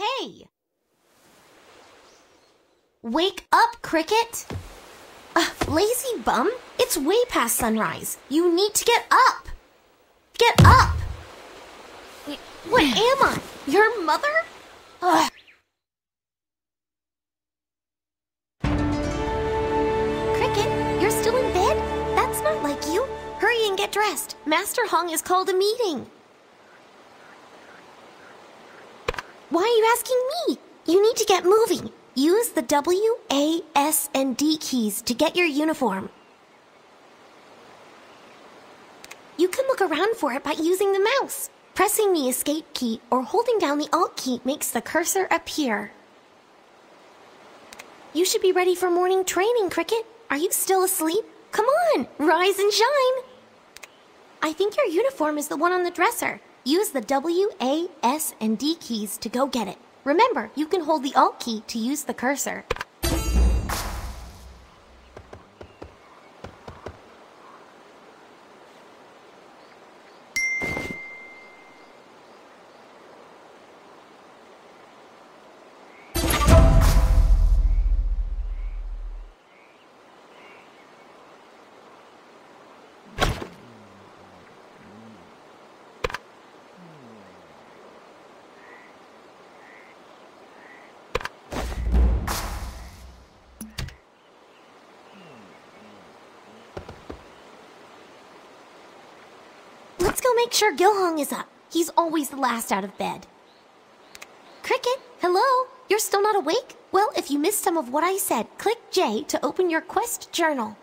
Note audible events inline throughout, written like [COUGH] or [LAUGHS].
Hey! Wake up, Cricket! Uh, lazy bum, it's way past sunrise. You need to get up! Get up! What am I? Your mother? Ugh. Cricket, you're still in bed? That's not like you. Hurry and get dressed. Master Hong has called a meeting. Why are you asking me? You need to get moving. Use the W, A, S, and D keys to get your uniform. You can look around for it by using the mouse. Pressing the escape key or holding down the alt key makes the cursor appear. You should be ready for morning training, Cricket. Are you still asleep? Come on, rise and shine. I think your uniform is the one on the dresser. Use the W, A, S, and D keys to go get it. Remember, you can hold the Alt key to use the cursor. Let's go make sure Gilhong is up. He's always the last out of bed. Cricket, hello? You're still not awake? Well, if you missed some of what I said, click J to open your quest journal.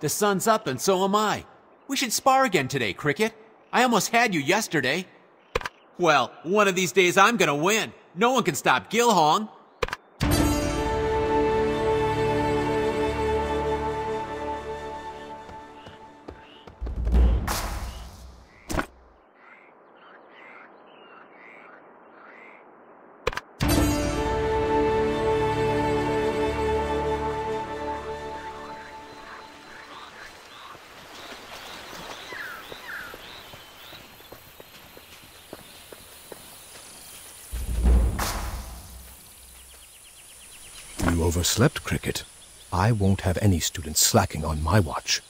The sun's up and so am I. We should spar again today, Cricket. I almost had you yesterday. Well, one of these days I'm gonna win. No one can stop Gilhong. Overslept, Cricket. I won't have any students slacking on my watch.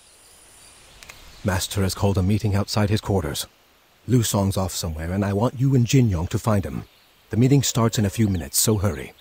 Master has called a meeting outside his quarters. Lusung's off somewhere, and I want you and Jin Yong to find him. The meeting starts in a few minutes, so hurry.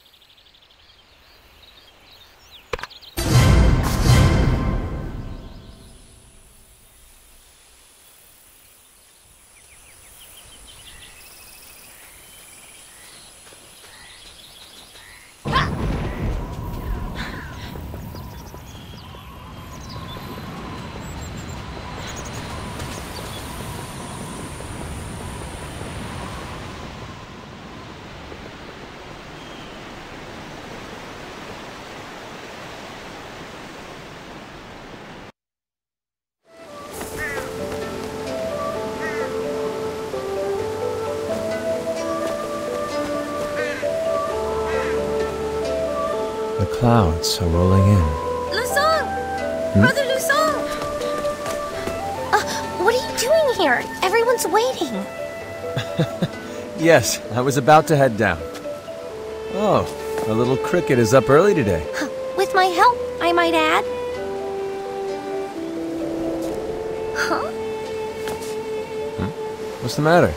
Clouds are rolling in. Lusung! Brother Lusung! Uh, what are you doing here? Everyone's waiting. [LAUGHS] Yes, I was about to head down. Oh, a little cricket is up early today. With my help, I might add. Huh? What's the matter?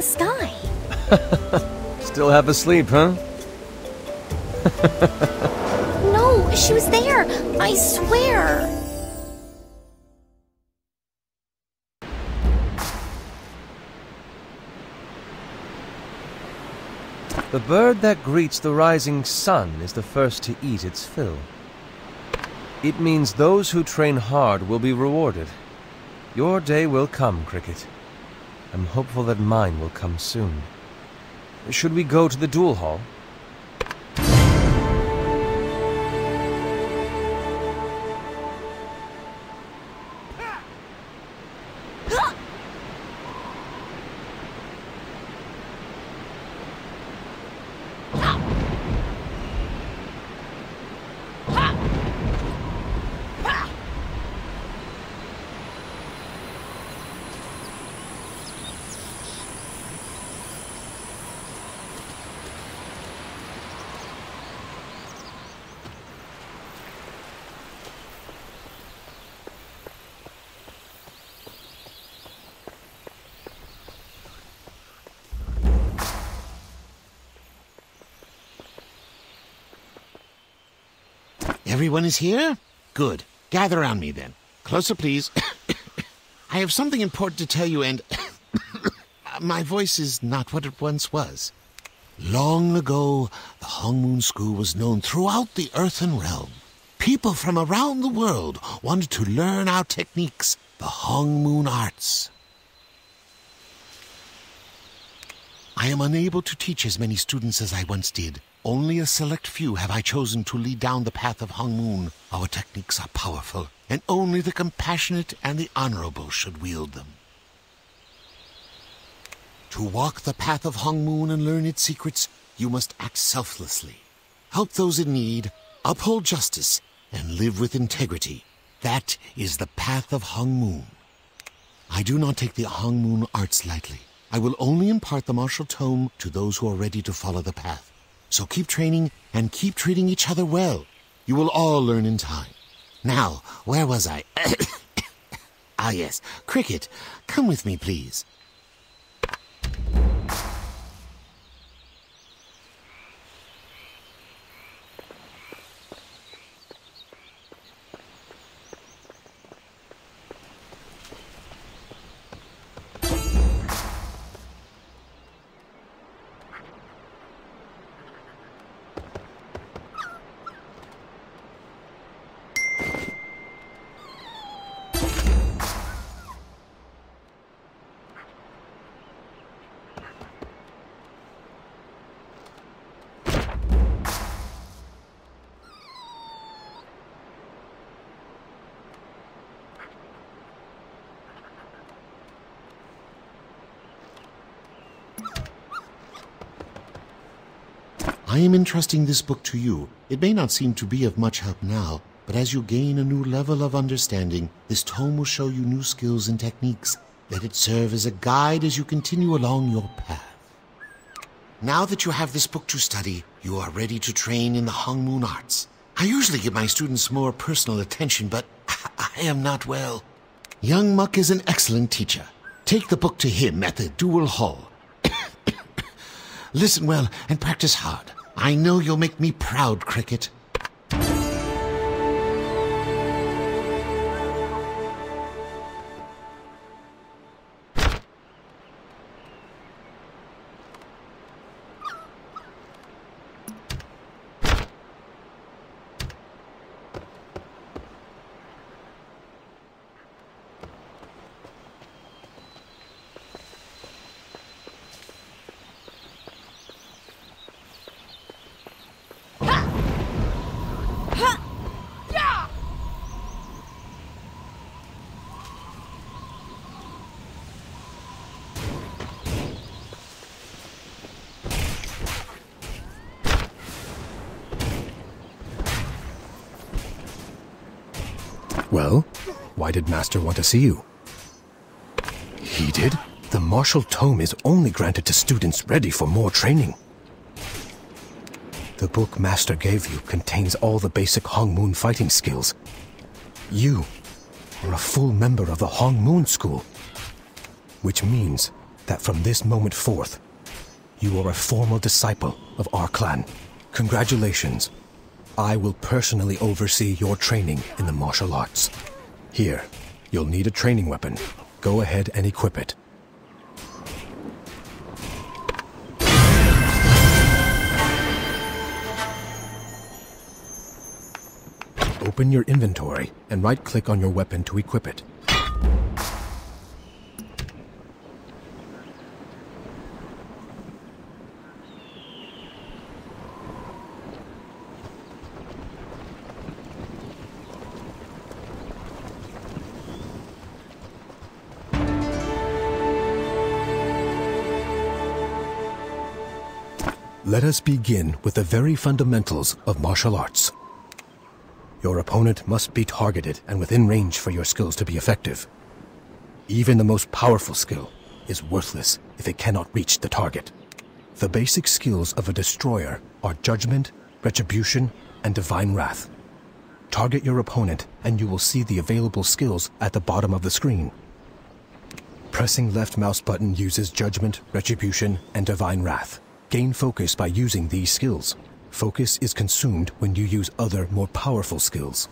The sky. [LAUGHS] Still half asleep, huh? No, she was there. I swear. The bird that greets the rising sun is the first to eat its fill. It means those who train hard will be rewarded. Your day will come, Cricket. I'm hopeful that mine will come soon. Should we go to the duel hall? Everyone is here? Good. Gather around me then. Closer, please. [COUGHS] I have something important to tell you, and [COUGHS] uh, my voice is not what it once was. Long ago, the Hong Moon School was known throughout the earthen realm. People from around the world wanted to learn our techniques, the Hong Moon arts. I am unable to teach as many students as I once did. Only a select few have I chosen to lead down the path of Hong Moon. Our techniques are powerful, and only the compassionate and the honorable should wield them. To walk the path of Hong Moon and learn its secrets, you must act selflessly. Help those in need, uphold justice, and live with integrity. That is the path of Hong Moon. I do not take the Hong Moon arts lightly. I will only impart the martial tome to those who are ready to follow the path. So keep training and keep treating each other well. You will all learn in time. Now, where was I? [COUGHS] ah, yes. Cricket, come with me, please. I am entrusting this book to you. It may not seem to be of much help now, but as you gain a new level of understanding, this tome will show you new skills and techniques. Let it serve as a guide as you continue along your path. Now that you have this book to study, you are ready to train in the Hong Moon arts. I usually give my students more personal attention, but [LAUGHS] I am not well. Young Muck is an excellent teacher. Take the book to him at the duel hall. [COUGHS] Listen well and practice hard. I know you'll make me proud, Cricket. Why did Master want to see you? He did? The martial tome is only granted to students ready for more training. The book Master gave you contains all the basic Hong Moon fighting skills. You are a full member of the Hong Moon School, which means that from this moment forth, you are a formal disciple of our clan. Congratulations. I will personally oversee your training in the martial arts. Here, you'll need a training weapon. Go ahead and equip it. Open your inventory and right-click on your weapon to equip it. Let us begin with the very fundamentals of martial arts. Your opponent must be targeted and within range for your skills to be effective. Even the most powerful skill is worthless if it cannot reach the target. The basic skills of a destroyer are Judgment, Retribution, and Divine Wrath. Target your opponent and you will see the available skills at the bottom of the screen. Pressing left mouse button uses Judgment, Retribution, and Divine Wrath. Gain focus by using these skills. Focus is consumed when you use other, more powerful skills.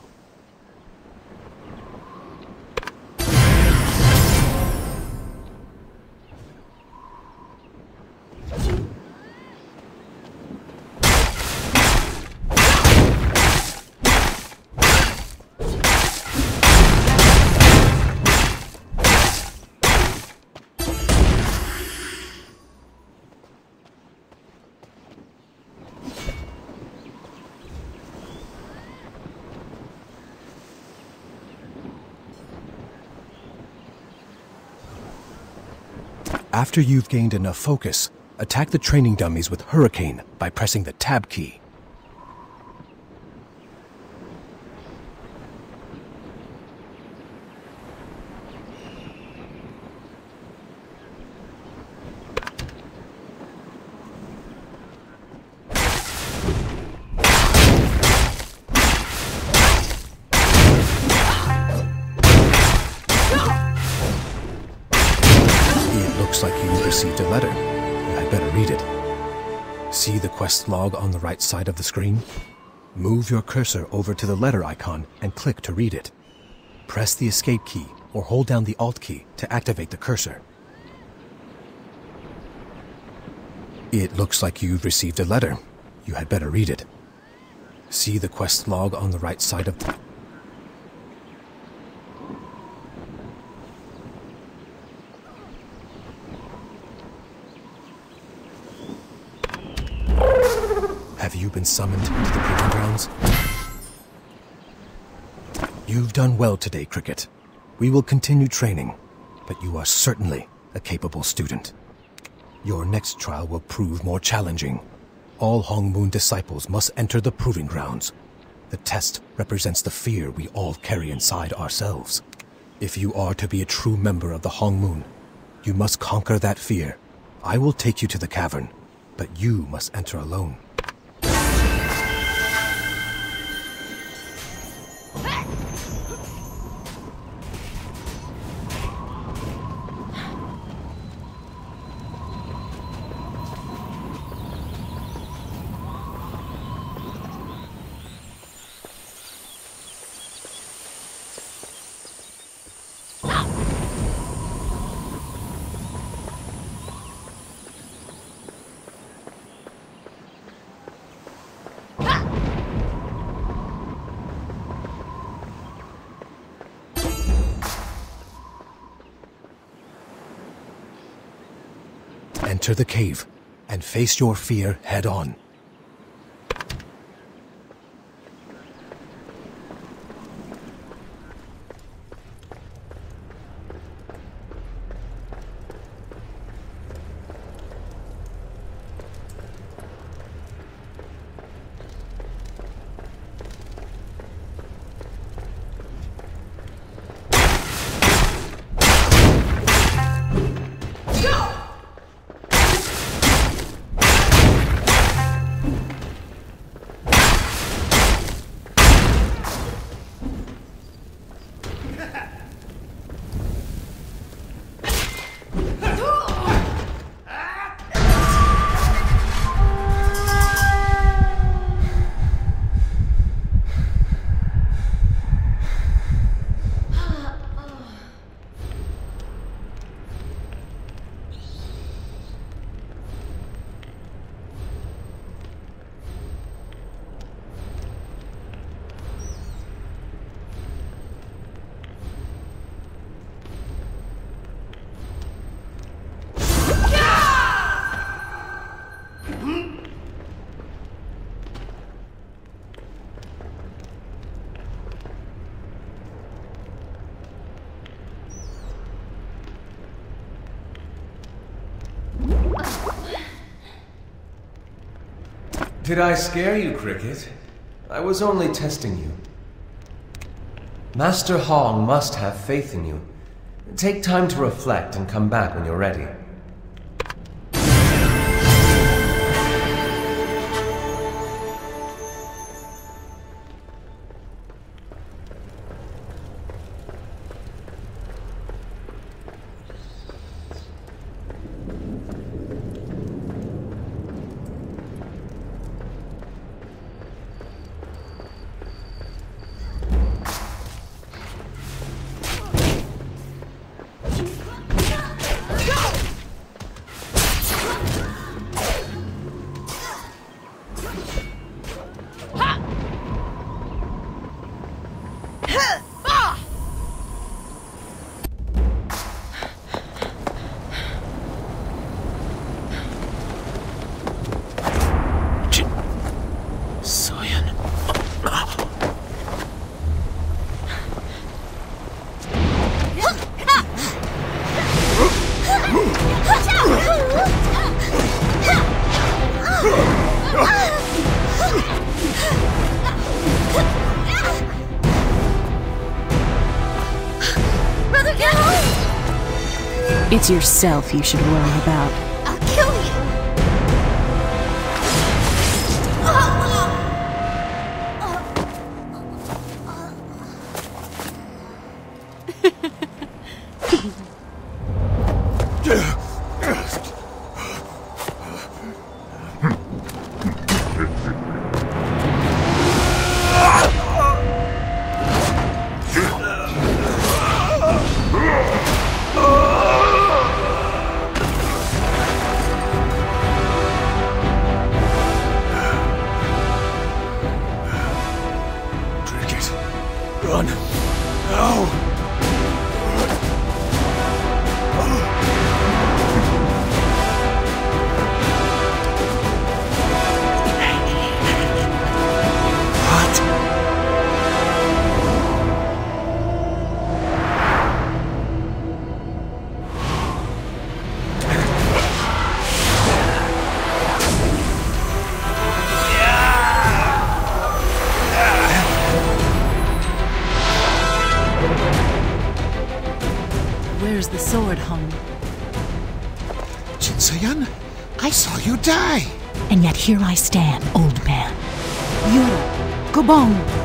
After you've gained enough focus, attack the training dummies with Hurricane by pressing the Tab key. Quest log on the right side of the screen? Move your cursor over to the letter icon and click to read it. Press the escape key or hold down the alt key to activate the cursor. It looks like you've received a letter. You had better read it. See the quest log on the right side of Have you been summoned to the proving grounds? You've done well today, Cricket. We will continue training, but you are certainly a capable student. Your next trial will prove more challenging. All Hong Moon disciples must enter the proving grounds. The test represents the fear we all carry inside ourselves. If you are to be a true member of the Hong Moon, you must conquer that fear. I will take you to the cavern, but you must enter alone. Enter the cave and face your fear head on. Did I scare you, Cricket? I was only testing you. Master Hong must have faith in you. Take time to reflect and come back when you're ready. It's yourself you should worry about. Cricket, run. Now! Die. And yet here I stand, old man. Yura, Gobong.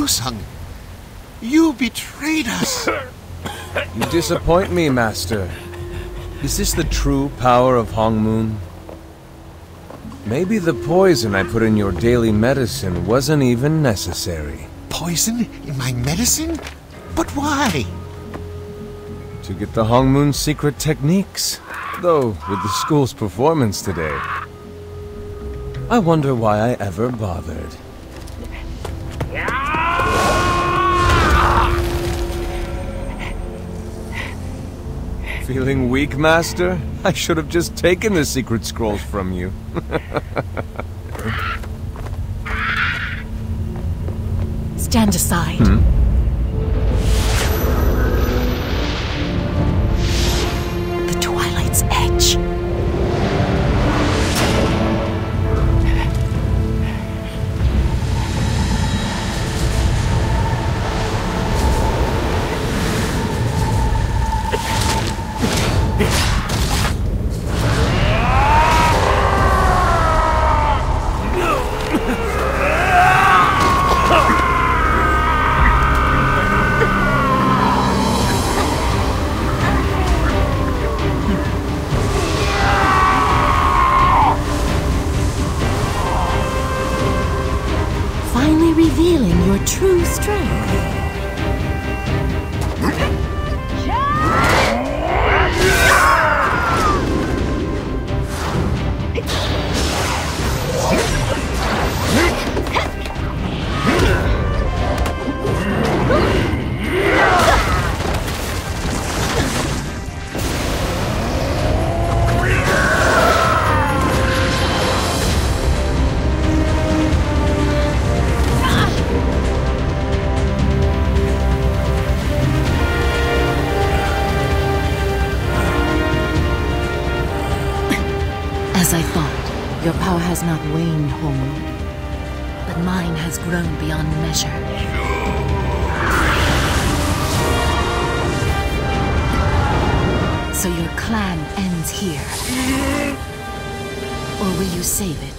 Lusung, you betrayed us. [LAUGHS] You disappoint me, Master. Is this the true power of Hong Moon? Maybe the poison I put in your daily medicine wasn't even necessary. Poison in my medicine? But why? To get the Hong Moon secret techniques. Though, with the school's performance today, I wonder why I ever bothered. Feeling weak, Master? I should have just taken the secret scrolls from you. [LAUGHS] Stand aside. The save it?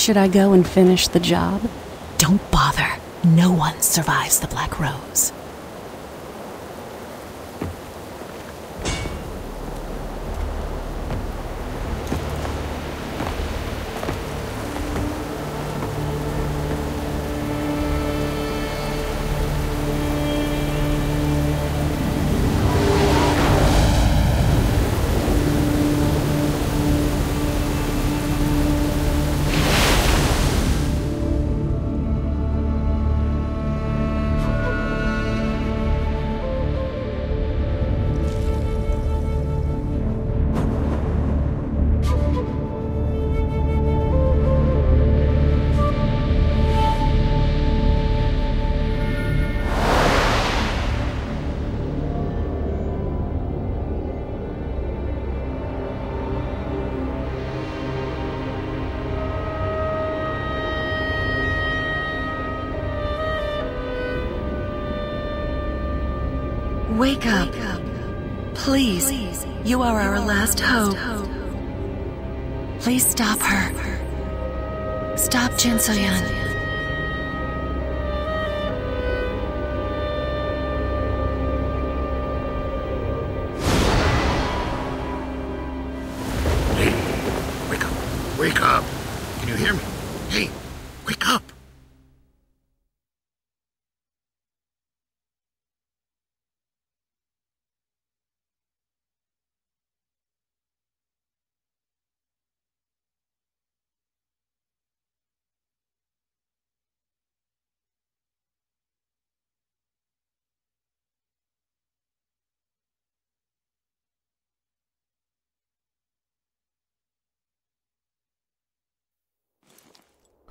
Should I go and finish the job? Don't bother. No one survives the Black Rose. Wake up. Please. You are our last hope. Please stop her. Stop Jin.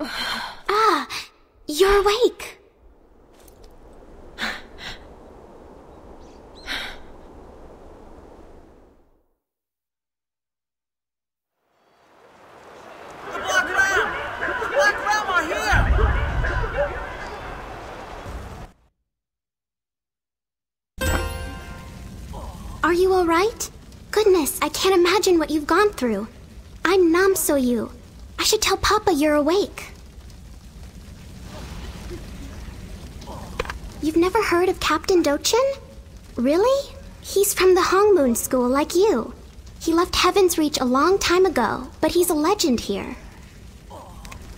[SIGHS] Ah, you're awake. Are here! Are you alright? Goodness, I can't imagine what you've gone through. I'm Nam Soyu. I should tell Papa you're awake. You've never heard of Captain Dochin? Really? He's from the Hongmoon School like you. He left Heaven's Reach a long time ago, but he's a legend here.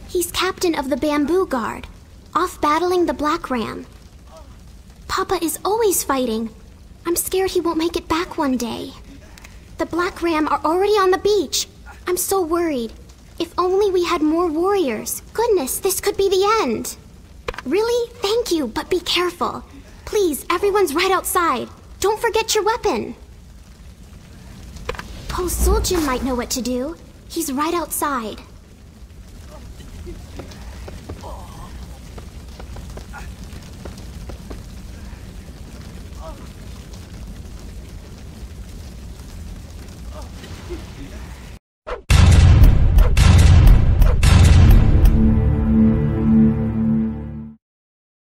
He's captain of the Bamboo Guard, off battling the Black Ram. Papa is always fighting. I'm scared he won't make it back one day. The Black Ram are already on the beach. I'm so worried. If only we had more warriors. Goodness, this could be the end. Really? Thank you, but be careful. Please, everyone's right outside. Don't forget your weapon. Po Suljin might know what to do. He's right outside.